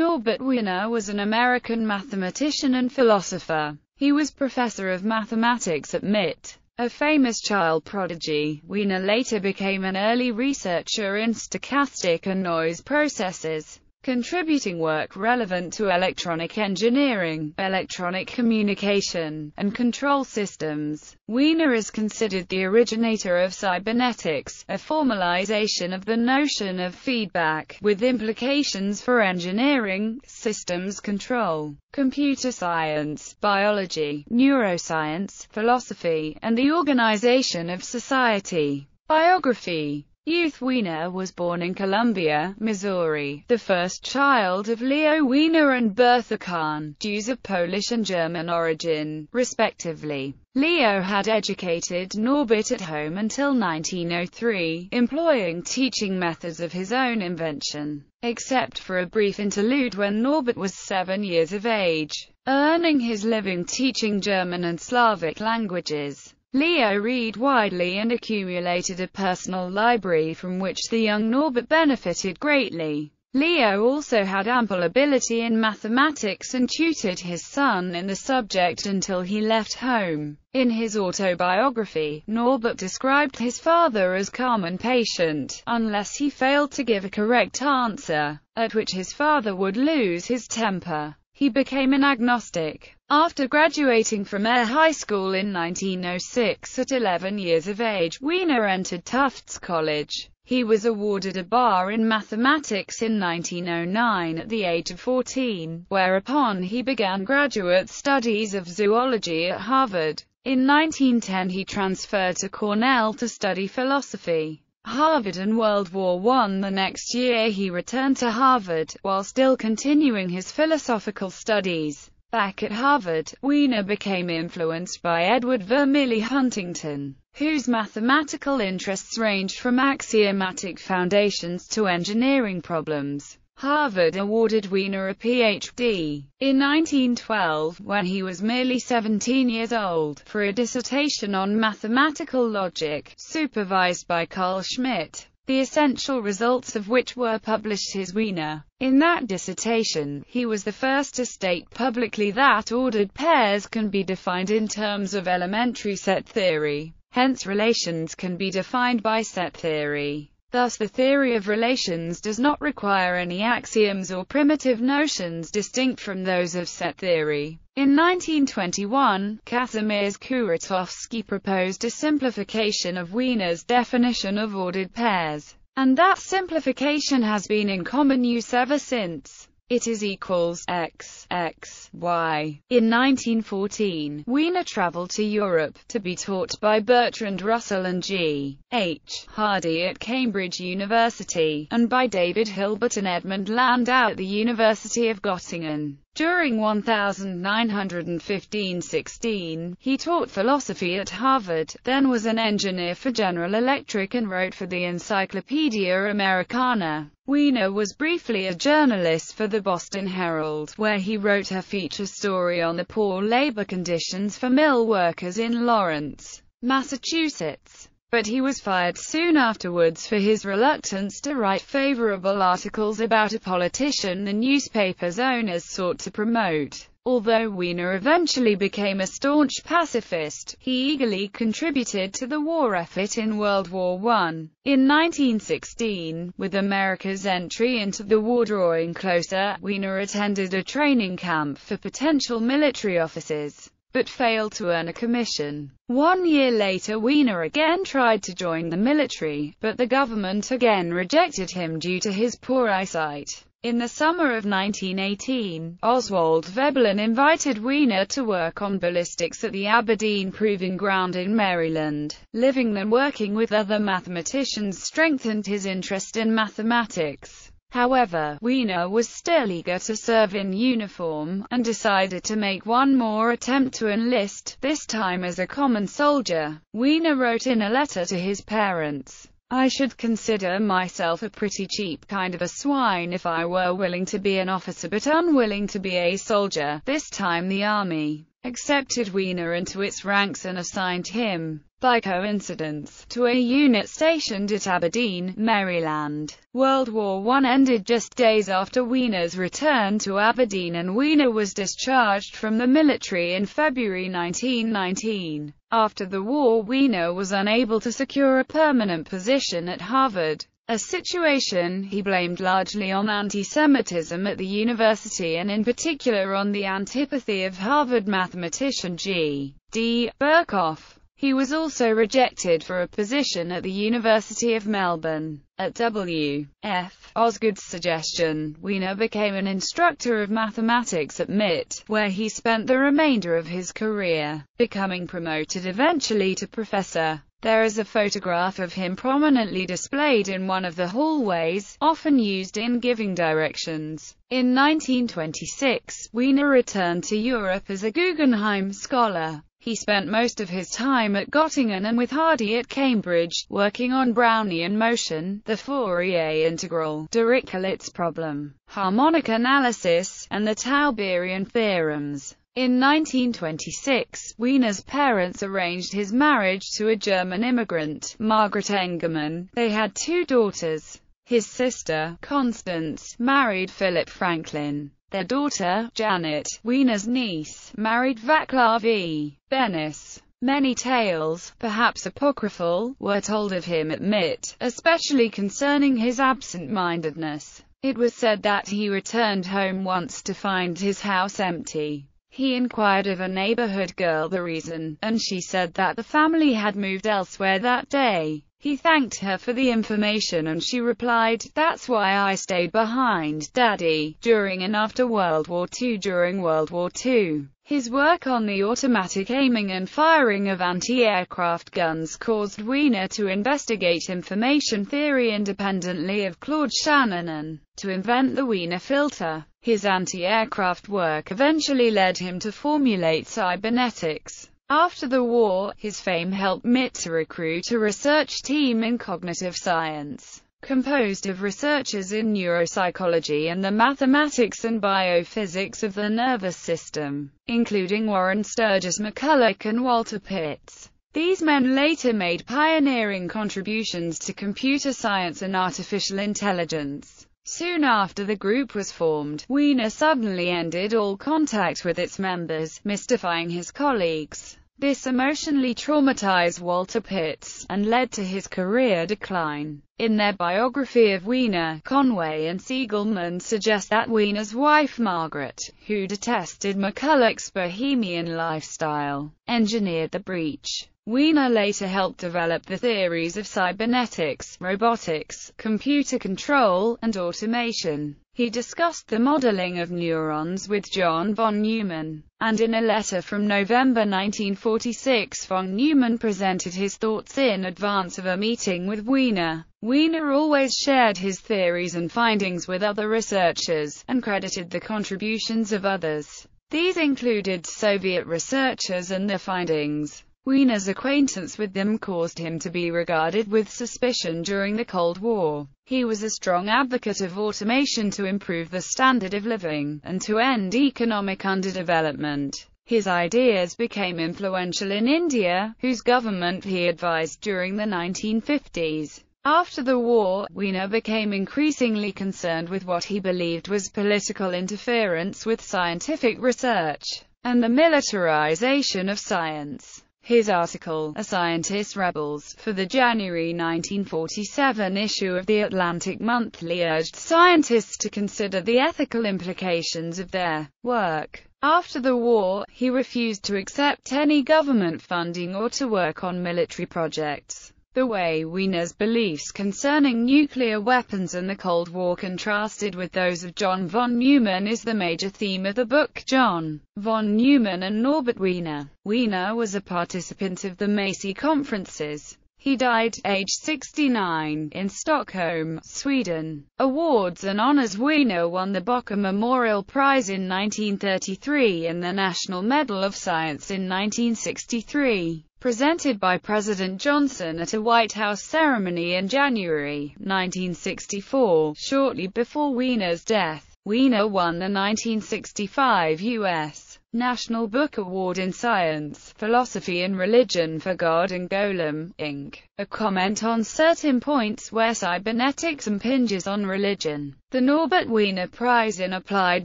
Norbert Wiener was an American mathematician and philosopher. He was professor of mathematics at MIT. A famous child prodigy, Wiener later became an early researcher in stochastic and noise processes contributing work relevant to electronic engineering, electronic communication, and control systems. Wiener is considered the originator of cybernetics, a formalization of the notion of feedback, with implications for engineering, systems control, computer science, biology, neuroscience, philosophy, and the organization of society. Biography Youth Wiener was born in Columbia, Missouri, the first child of Leo Wiener and Bertha Kahn, Jews of Polish and German origin, respectively. Leo had educated Norbert at home until 1903, employing teaching methods of his own invention, except for a brief interlude when Norbert was seven years of age, earning his living teaching German and Slavic languages. Leo read widely and accumulated a personal library from which the young Norbert benefited greatly. Leo also had ample ability in mathematics and tutored his son in the subject until he left home. In his autobiography, Norbert described his father as calm and patient, unless he failed to give a correct answer, at which his father would lose his temper. He became an agnostic. After graduating from Ayer High School in 1906 at 11 years of age, Wiener entered Tufts College. He was awarded a bar in mathematics in 1909 at the age of 14, whereupon he began graduate studies of zoology at Harvard. In 1910 he transferred to Cornell to study philosophy. Harvard and World War I The next year he returned to Harvard, while still continuing his philosophical studies. Back at Harvard, Wiener became influenced by Edward Vermilye Huntington, whose mathematical interests ranged from axiomatic foundations to engineering problems. Harvard awarded Wiener a Ph.D. in 1912, when he was merely 17 years old, for a dissertation on mathematical logic, supervised by Karl Schmidt, the essential results of which were published his Wiener. In that dissertation, he was the first to state publicly that ordered pairs can be defined in terms of elementary set theory. Hence relations can be defined by set theory. Thus the theory of relations does not require any axioms or primitive notions distinct from those of set theory. In 1921, Kazimierz Kuratowski proposed a simplification of Wiener's definition of ordered pairs, and that simplification has been in common use ever since. It is equals x, x, y. In 1914, Wiener traveled to Europe, to be taught by Bertrand Russell and G. H. Hardy at Cambridge University, and by David Hilbert and Edmund Landau at the University of Göttingen. During 1915–16, he taught philosophy at Harvard, then was an engineer for General Electric and wrote for the Encyclopedia Americana. Wiener was briefly a journalist for the Boston Herald, where he wrote a feature story on the poor labor conditions for mill workers in Lawrence, Massachusetts but he was fired soon afterwards for his reluctance to write favorable articles about a politician the newspaper's owners sought to promote. Although Wiener eventually became a staunch pacifist, he eagerly contributed to the war effort in World War I. In 1916, with America's entry into the war drawing closer, Wiener attended a training camp for potential military officers but failed to earn a commission. One year later Wiener again tried to join the military, but the government again rejected him due to his poor eyesight. In the summer of 1918, Oswald Veblen invited Wiener to work on ballistics at the Aberdeen Proving Ground in Maryland. Living and working with other mathematicians strengthened his interest in mathematics. However, Wiener was still eager to serve in uniform, and decided to make one more attempt to enlist, this time as a common soldier. Wiener wrote in a letter to his parents, I should consider myself a pretty cheap kind of a swine if I were willing to be an officer but unwilling to be a soldier. This time the army accepted Wiener into its ranks and assigned him by coincidence, to a unit stationed at Aberdeen, Maryland. World War I ended just days after Wiener's return to Aberdeen and Wiener was discharged from the military in February 1919. After the war Wiener was unable to secure a permanent position at Harvard a situation he blamed largely on anti-Semitism at the university and in particular on the antipathy of Harvard mathematician G. D. Birkhoff. He was also rejected for a position at the University of Melbourne. At W. F. Osgood's suggestion, Wiener became an instructor of mathematics at MIT, where he spent the remainder of his career, becoming promoted eventually to professor. There is a photograph of him prominently displayed in one of the hallways, often used in giving directions. In 1926, Wiener returned to Europe as a Guggenheim Scholar. He spent most of his time at Göttingen and with Hardy at Cambridge, working on Brownian motion, the Fourier integral, Dirichlet's problem, harmonic analysis, and the Tauberian theorems. In 1926, Wiener's parents arranged his marriage to a German immigrant, Margaret Engemann. They had two daughters. His sister, Constance, married Philip Franklin. Their daughter, Janet, Wiener's niece, married Vaclav E. Benes. Many tales, perhaps apocryphal, were told of him at MIT, especially concerning his absent-mindedness. It was said that he returned home once to find his house empty. He inquired of a neighborhood girl the reason, and she said that the family had moved elsewhere that day. He thanked her for the information and she replied, That's why I stayed behind, Daddy, during and after World War II During World War II, his work on the automatic aiming and firing of anti-aircraft guns caused Wiener to investigate information theory independently of Claude Shannon and to invent the Wiener filter. His anti-aircraft work eventually led him to formulate cybernetics. After the war, his fame helped MIT to recruit a research team in cognitive science, composed of researchers in neuropsychology and the mathematics and biophysics of the nervous system, including Warren Sturgis McCulloch and Walter Pitts. These men later made pioneering contributions to computer science and artificial intelligence. Soon after the group was formed, Wiener suddenly ended all contact with its members, mystifying his colleagues. This emotionally traumatized Walter Pitts, and led to his career decline. In their biography of Wiener, Conway and Siegelman suggest that Wiener's wife Margaret, who detested McCulloch's bohemian lifestyle, engineered the breach. Wiener later helped develop the theories of cybernetics, robotics, computer control, and automation. He discussed the modeling of neurons with John von Neumann, and in a letter from November 1946 von Neumann presented his thoughts in advance of a meeting with Wiener. Wiener always shared his theories and findings with other researchers, and credited the contributions of others. These included Soviet researchers and their findings. Wiener's acquaintance with them caused him to be regarded with suspicion during the Cold War. He was a strong advocate of automation to improve the standard of living, and to end economic underdevelopment. His ideas became influential in India, whose government he advised during the 1950s. After the war, Wiener became increasingly concerned with what he believed was political interference with scientific research, and the militarization of science. His article, A Scientist Rebels, for the January 1947 issue of the Atlantic Monthly urged scientists to consider the ethical implications of their work. After the war, he refused to accept any government funding or to work on military projects. The way Wiener's beliefs concerning nuclear weapons and the Cold War contrasted with those of John von Neumann is the major theme of the book John von Neumann and Norbert Wiener. Wiener was a participant of the Macy conferences. He died, age 69, in Stockholm, Sweden. Awards and honors Wiener won the Bôcher Memorial Prize in 1933 and the National Medal of Science in 1963 presented by President Johnson at a White House ceremony in January 1964, shortly before Wiener's death. Wiener won the 1965 U.S. National Book Award in Science, Philosophy and Religion for God and Golem, Inc. A comment on certain points where cybernetics impinges on religion. The Norbert Wiener Prize in Applied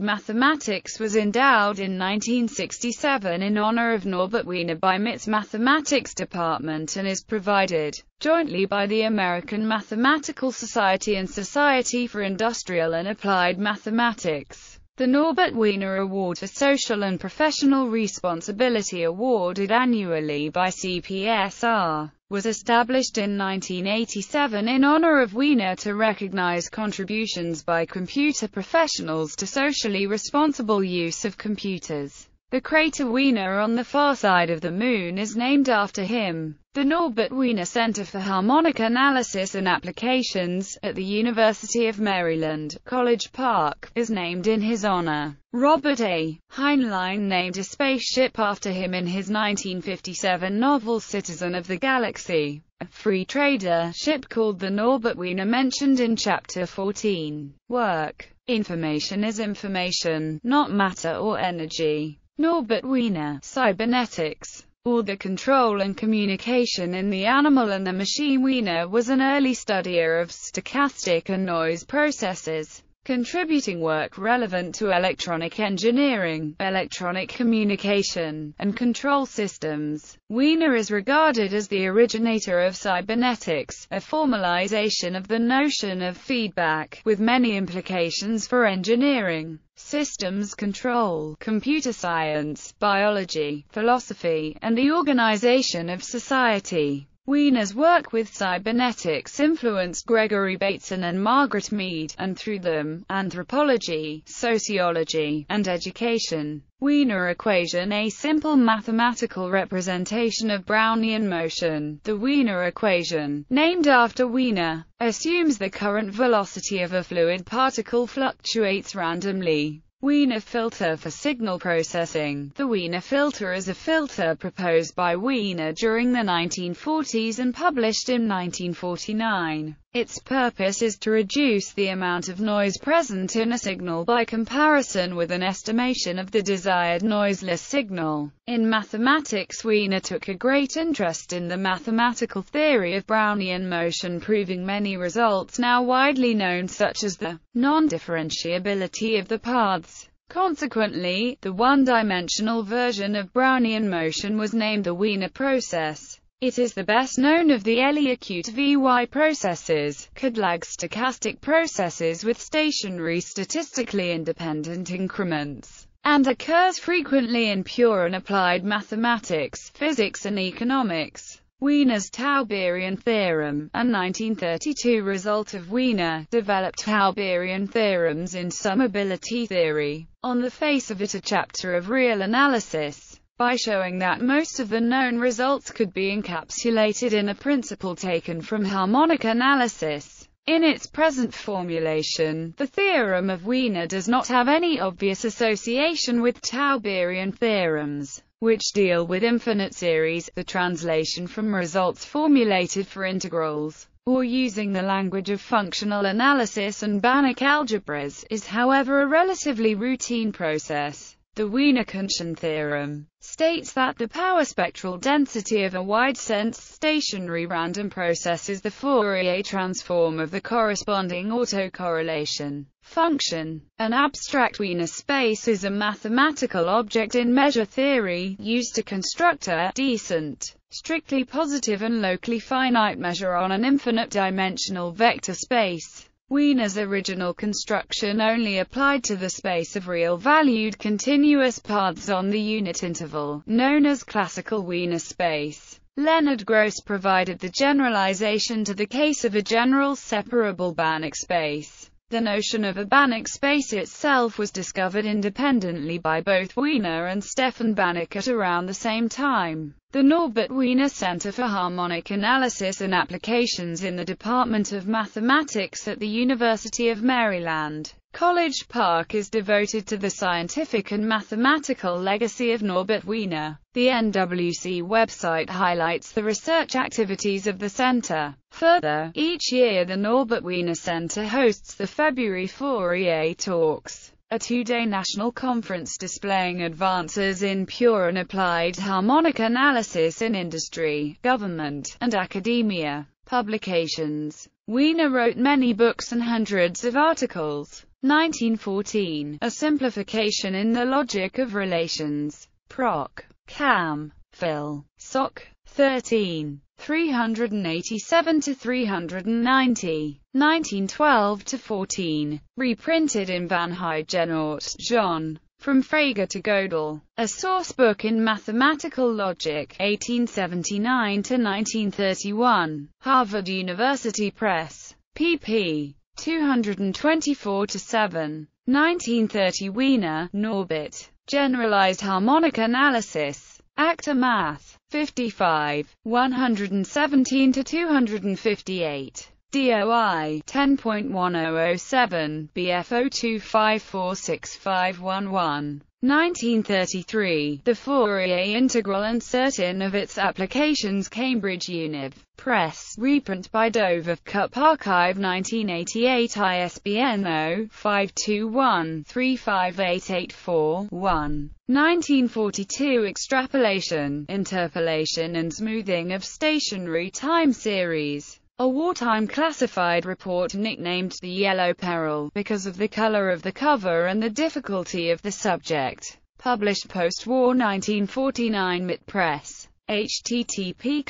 Mathematics was endowed in 1967 in honor of Norbert Wiener by MIT's Mathematics Department and is provided jointly by the American Mathematical Society and Society for Industrial and Applied Mathematics. The Norbert Wiener Award for Social and Professional Responsibility awarded annually by CPSR was established in 1987 in honor of Wiener to recognize contributions by computer professionals to socially responsible use of computers. The crater Wiener on the far side of the Moon is named after him. The Norbert Wiener Center for Harmonic Analysis and Applications, at the University of Maryland, College Park, is named in his honor. Robert A. Heinlein named a spaceship after him in his 1957 novel Citizen of the Galaxy. A free trader ship called the Norbert Wiener mentioned in Chapter 14. Work. Information is information, not matter or energy. Norbert Wiener, Cybernetics, or the control and communication in the animal and the machine Wiener was an early studier of stochastic and noise processes contributing work relevant to electronic engineering, electronic communication, and control systems. Wiener is regarded as the originator of cybernetics, a formalization of the notion of feedback, with many implications for engineering, systems control, computer science, biology, philosophy, and the organization of society. Wiener's work with cybernetics influenced Gregory Bateson and Margaret Mead, and through them, anthropology, sociology, and education. Wiener equation A simple mathematical representation of Brownian motion. The Wiener equation, named after Wiener, assumes the current velocity of a fluid particle fluctuates randomly. Wiener filter for signal processing. The Wiener filter is a filter proposed by Wiener during the 1940s and published in 1949. Its purpose is to reduce the amount of noise present in a signal by comparison with an estimation of the desired noiseless signal. In mathematics Wiener took a great interest in the mathematical theory of Brownian motion proving many results now widely known such as the non-differentiability of the paths. Consequently, the one-dimensional version of Brownian motion was named the Wiener process. It is the best known of the Lévy processes, lag stochastic processes with stationary statistically independent increments, and occurs frequently in pure and applied mathematics, physics and economics. Wiener's Tauberian theorem, a 1932 result of Wiener, developed Tauberian theorems in summability theory. On the face of it a chapter of real analysis, by showing that most of the known results could be encapsulated in a principle taken from harmonic analysis. In its present formulation, the theorem of Wiener does not have any obvious association with Tauberian theorems, which deal with infinite series, the translation from results formulated for integrals, or using the language of functional analysis and Banach algebras, is however a relatively routine process. The Wiener-Khinchin theorem states that the power spectral density of a wide-sense stationary random process is the Fourier transform of the corresponding autocorrelation function. An abstract Wiener space is a mathematical object in measure theory, used to construct a decent, strictly positive and locally finite measure on an infinite-dimensional vector space. Wiener's original construction only applied to the space of real-valued continuous paths on the unit interval, known as classical Wiener space. Leonard Gross provided the generalization to the case of a general separable Banach space. The notion of a Banach space itself was discovered independently by both Wiener and Stefan Banach at around the same time. The Norbert Wiener Center for Harmonic Analysis and Applications in the Department of Mathematics at the University of Maryland. College Park is devoted to the scientific and mathematical legacy of Norbert Wiener. The NWC website highlights the research activities of the center. Further, each year the Norbert Wiener Center hosts the February Fourier Talks a two-day national conference displaying advances in pure and applied harmonic analysis in industry, government, and academia. Publications Wiener wrote many books and hundreds of articles. 1914, A Simplification in the Logic of Relations. Proc. Cam. Phil. Soc. 13. 387 to 390, 1912 to 14, reprinted in Van Heijenoort, John. From Frege to Gödel, a sourcebook in mathematical logic, 1879 to 1931, Harvard University Press, pp. 224 to 7, 1930 Wiener, Norbert, Generalized Harmonic Analysis, Acta Math. 55, 117 to 258. DOI 10.1007 BF 02546511 1933, the Fourier integral and certain of its applications Cambridge Univ. Press, reprint by Dover Cup Archive 1988 ISBN 0-521-35884-1. 1942 Extrapolation, Interpolation and Smoothing of Stationary Time Series a wartime classified report nicknamed the Yellow Peril, because of the color of the cover and the difficulty of the subject. Published post-war 1949 MIT Press. http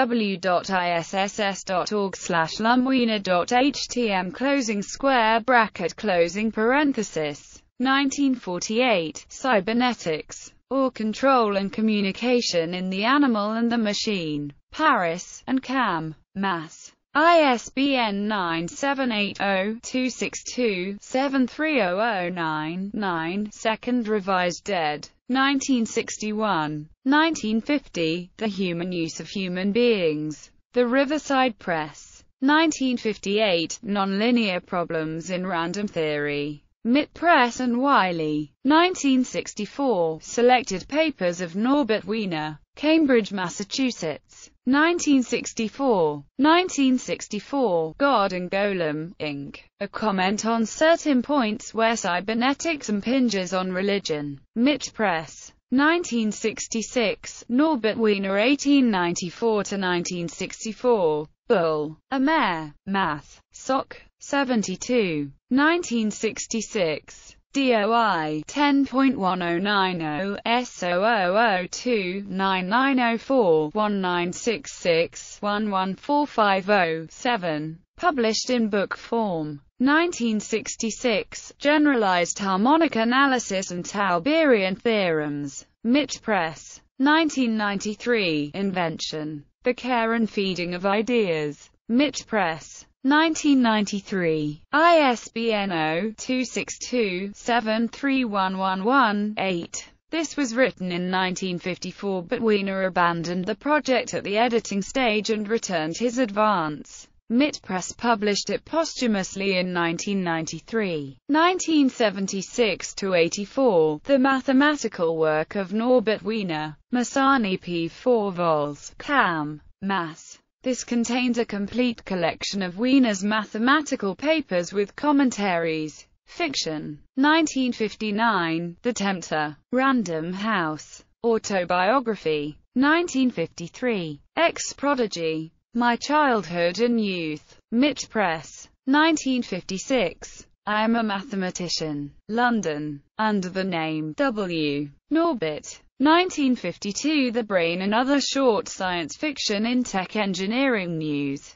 www.isss.org slash lumwiener.htm closing square bracket closing parenthesis 1948 Cybernetics or Control and Communication in the Animal and the Machine Paris, and Cam. Mass. ISBN 978-0-262-73009-9, second revised ed. 1961. 1950, The Human Use of Human Beings. The Riverside Press. 1958, Nonlinear Problems in Random Theory. MIT Press and Wiley. 1964, Selected Papers of Norbert Wiener. Cambridge, Massachusetts. 1964. 1964. God and Golem, Inc. A comment on certain points where cybernetics impinges on religion. MIT Press. 1966. Norbert Wiener 1894-1964. Bull. Amer. Math. Soc. 72. 1966. DOI 10.1090 S00029904 1966 114507 Published in book form. 1966 Generalized Harmonic Analysis and Tauberian Theorems. MIT Press. 1993 Invention. The Care and Feeding of Ideas. MIT Press. 1993, ISBN 0-262-73111-8. This was written in 1954 but Wiener abandoned the project at the editing stage and returned his advance. MIT Press published it posthumously in 1993. 1976-84, The Mathematical Work of Norbert Wiener, Masani P. 4 vols. Cam. Mass. This contains a complete collection of Wiener's mathematical papers with commentaries. Fiction. 1959, The Tempter. Random House. Autobiography. 1953. Ex-Prodigy. My Childhood and Youth. MIT Press. 1956. I am a mathematician. London. Under the name W. Norbert. 1952 The Brain and Other Short Science Fiction in Tech Engineering News